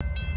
you